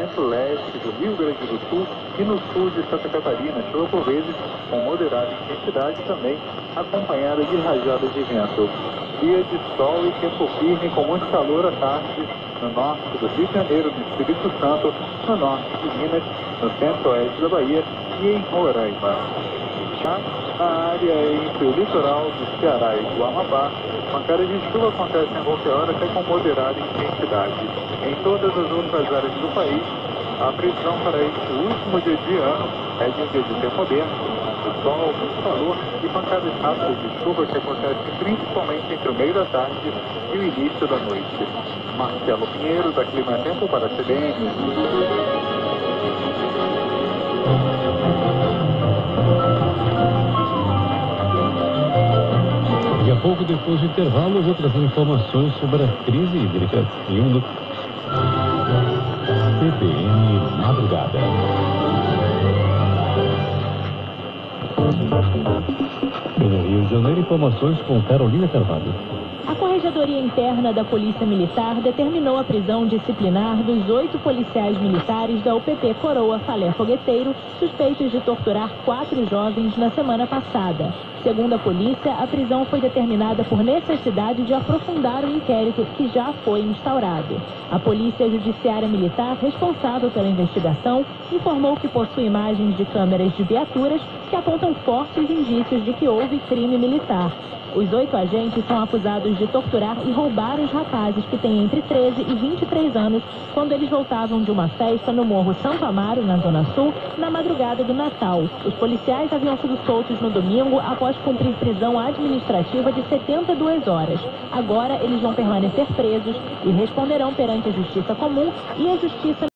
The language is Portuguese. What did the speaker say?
centro-leste do Rio Grande do Sul e no sul de Santa Catarina. Chuva por vezes com moderada intensidade também, acompanhada de rajadas de vento. Dia de sol e tempo firme com muito calor à tarde no norte do Rio de Janeiro, no Espírito Santo, no norte de Minas, no centro-oeste da Bahia e em Roraima. Já na área entre o litoral do Ceará e do Amapá, cara de chuva acontece em qualquer hora, até com moderada intensidade. Em todas as outras áreas do país, a previsão para este último dia de ano é de um dia de tempo aberto, muito sol, muito calor e pancadas rápidas de chuva que acontecem principalmente entre o meio da tarde e o início da noite. Marcelo Pinheiro, da Clima Tempo para a CBN. Daqui a pouco, depois do intervalo, eu vou trazer informações sobre a crise hídrica em um CBN Madrugada. No Rio de Janeiro, informações com Carolina Carvalho. A Corregedoria Interna da Polícia Militar determinou a prisão disciplinar dos oito policiais militares da UPP Coroa Falé Fogueteiro, suspeitos de torturar quatro jovens na semana passada. Segundo a polícia, a prisão foi determinada por necessidade de aprofundar o inquérito que já foi instaurado. A Polícia Judiciária Militar, responsável pela investigação, informou que possui imagens de câmeras de viaturas que apontam fortes indícios de que houve crime militar. Os oito agentes são acusados de torturar e roubar os rapazes que têm entre 13 e 23 anos quando eles voltavam de uma festa no Morro Santo Amaro, na Zona Sul, na madrugada do Natal. Os policiais haviam sido soltos no domingo após cumprir prisão administrativa de 72 horas. Agora eles vão permanecer presos e responderão perante a Justiça Comum e a Justiça